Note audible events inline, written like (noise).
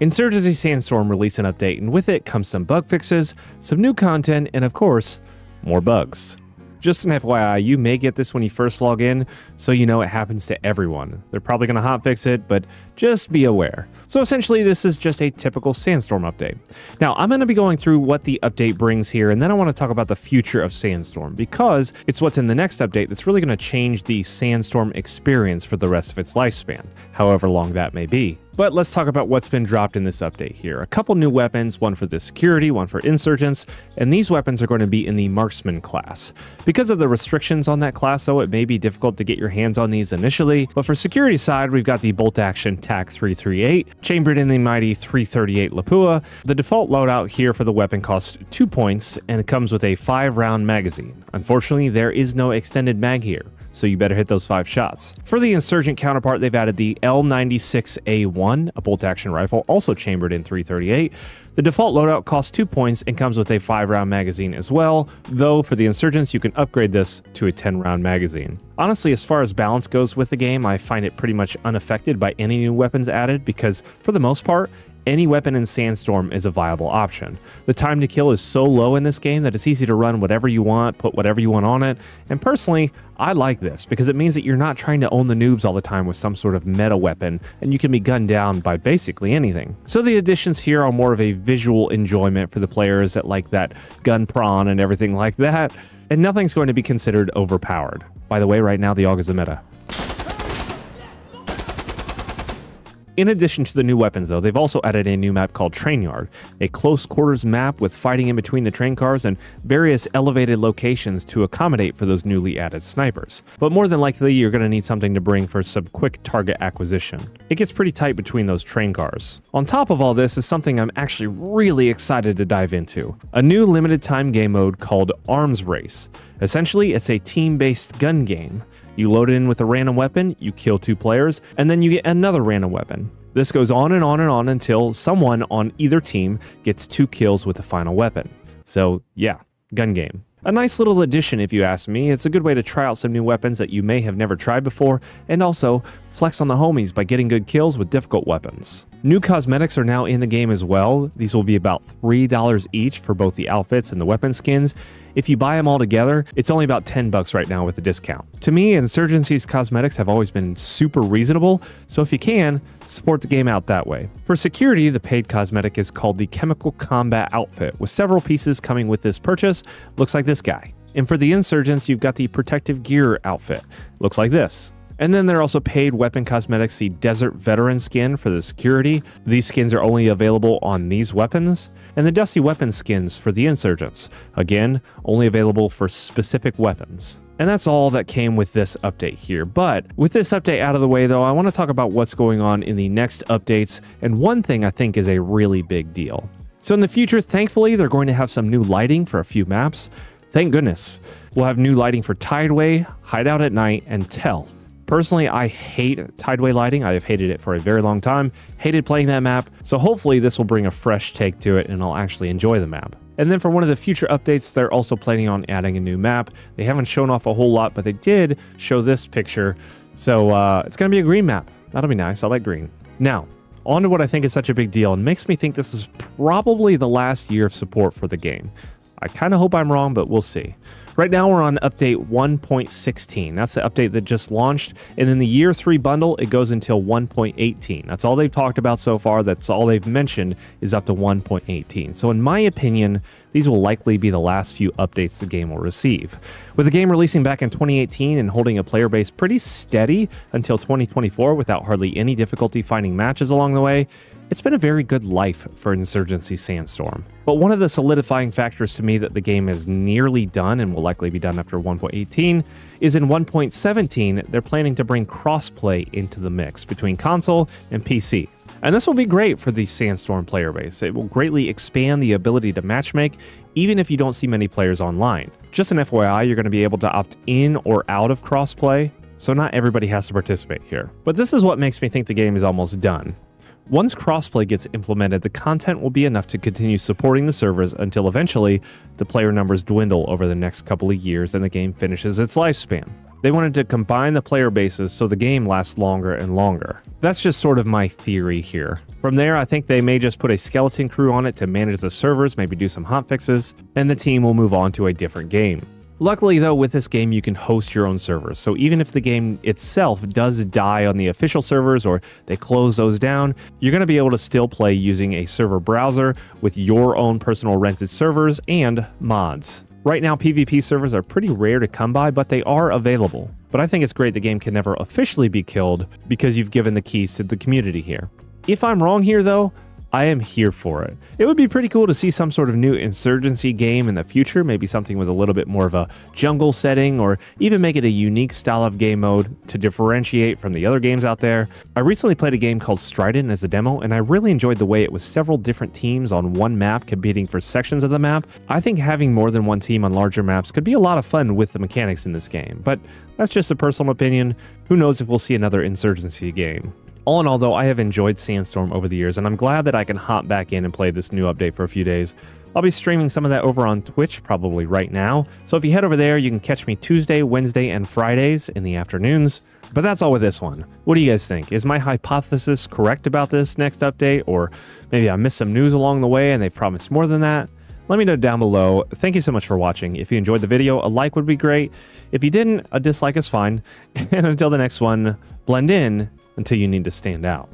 Insurgency Sandstorm released an update, and with it comes some bug fixes, some new content, and of course, more bugs. Just an FYI, you may get this when you first log in, so you know it happens to everyone. They're probably going to hotfix it, but just be aware. So essentially, this is just a typical Sandstorm update. Now, I'm going to be going through what the update brings here, and then I want to talk about the future of Sandstorm, because it's what's in the next update that's really going to change the Sandstorm experience for the rest of its lifespan, however long that may be. But let's talk about what's been dropped in this update here. A couple new weapons, one for the security, one for insurgents, and these weapons are going to be in the marksman class. Because of the restrictions on that class though, it may be difficult to get your hands on these initially, but for security side, we've got the bolt action TAC 338, chambered in the mighty 338 Lapua. The default loadout here for the weapon costs 2 points, and it comes with a 5 round magazine. Unfortunately, there is no extended mag here so you better hit those five shots. For the insurgent counterpart, they've added the L96A1, a bolt action rifle, also chambered in 338. The default loadout costs 2 points and comes with a 5 round magazine as well, though for the insurgents you can upgrade this to a 10 round magazine. Honestly, as far as balance goes with the game, I find it pretty much unaffected by any new weapons added because, for the most part, any weapon in Sandstorm is a viable option. The time to kill is so low in this game that it's easy to run whatever you want, put whatever you want on it, and personally, I like this because it means that you're not trying to own the noobs all the time with some sort of meta weapon, and you can be gunned down by basically anything. So the additions here are more of a visual enjoyment for the players that like that gun prawn and everything like that, and nothing's going to be considered overpowered. By the way, right now the AUG is a meta. In addition to the new weapons, though, they've also added a new map called Train Yard, a close quarters map with fighting in between the train cars and various elevated locations to accommodate for those newly added snipers. But more than likely, you're going to need something to bring for some quick target acquisition. It gets pretty tight between those train cars. On top of all this is something I'm actually really excited to dive into a new limited time game mode called Arms Race. Essentially, it's a team based gun game. You load it in with a random weapon, you kill two players, and then you get another random weapon. This goes on and on and on until someone on either team gets two kills with the final weapon. So, yeah, gun game. A nice little addition, if you ask me. It's a good way to try out some new weapons that you may have never tried before, and also flex on the homies by getting good kills with difficult weapons. New cosmetics are now in the game as well. These will be about $3 each for both the outfits and the weapon skins, if you buy them all together, it's only about 10 bucks right now with a discount. To me, Insurgency's cosmetics have always been super reasonable, so if you can, support the game out that way. For security, the paid cosmetic is called the Chemical Combat Outfit, with several pieces coming with this purchase. Looks like this guy. And for the insurgents, you've got the Protective Gear outfit. Looks like this. And then there are also paid weapon cosmetics, the Desert Veteran skin for the security. These skins are only available on these weapons. And the Dusty Weapon skins for the insurgents. Again, only available for specific weapons. And that's all that came with this update here. But with this update out of the way though, I want to talk about what's going on in the next updates. And one thing I think is a really big deal. So in the future, thankfully, they're going to have some new lighting for a few maps. Thank goodness. We'll have new lighting for Tideway, Hideout at Night, and Tell. Personally, I hate Tideway lighting. I have hated it for a very long time, hated playing that map, so hopefully this will bring a fresh take to it and I'll actually enjoy the map. And then for one of the future updates, they're also planning on adding a new map. They haven't shown off a whole lot, but they did show this picture. So uh, it's going to be a green map. That'll be nice. I like green. Now, on to what I think is such a big deal and makes me think this is probably the last year of support for the game. I kind of hope I'm wrong, but we'll see. Right now, we're on update 1.16. That's the update that just launched. And in the year three bundle, it goes until 1.18. That's all they've talked about so far. That's all they've mentioned is up to 1.18. So, in my opinion, these will likely be the last few updates the game will receive. With the game releasing back in 2018 and holding a player base pretty steady until 2024 without hardly any difficulty finding matches along the way, it's been a very good life for Insurgency Sandstorm. But one of the solidifying factors to me that the game is nearly done and will likely be done after 1.18 is in 1.17, they're planning to bring crossplay into the mix between console and PC. And this will be great for the Sandstorm player base. It will greatly expand the ability to matchmake, even if you don't see many players online. Just an FYI, you're going to be able to opt in or out of crossplay, so not everybody has to participate here. But this is what makes me think the game is almost done. Once crossplay gets implemented, the content will be enough to continue supporting the servers until eventually the player numbers dwindle over the next couple of years and the game finishes its lifespan. They wanted to combine the player bases so the game lasts longer and longer. That's just sort of my theory here. From there, I think they may just put a skeleton crew on it to manage the servers, maybe do some hotfixes, and the team will move on to a different game. Luckily, though, with this game, you can host your own servers. So even if the game itself does die on the official servers or they close those down, you're going to be able to still play using a server browser with your own personal rented servers and mods. Right now, PvP servers are pretty rare to come by, but they are available. But I think it's great the game can never officially be killed because you've given the keys to the community here. If I'm wrong here, though, I am here for it. It would be pretty cool to see some sort of new insurgency game in the future, maybe something with a little bit more of a jungle setting, or even make it a unique style of game mode to differentiate from the other games out there. I recently played a game called Strident as a demo, and I really enjoyed the way it was several different teams on one map competing for sections of the map. I think having more than one team on larger maps could be a lot of fun with the mechanics in this game, but that's just a personal opinion. Who knows if we'll see another insurgency game. All in all, though, I have enjoyed Sandstorm over the years, and I'm glad that I can hop back in and play this new update for a few days. I'll be streaming some of that over on Twitch probably right now, so if you head over there, you can catch me Tuesday, Wednesday, and Fridays in the afternoons. But that's all with this one. What do you guys think? Is my hypothesis correct about this next update, or maybe I missed some news along the way and they've promised more than that? Let me know down below. Thank you so much for watching. If you enjoyed the video, a like would be great. If you didn't, a dislike is fine. (laughs) And until the next one, blend in until you need to stand out.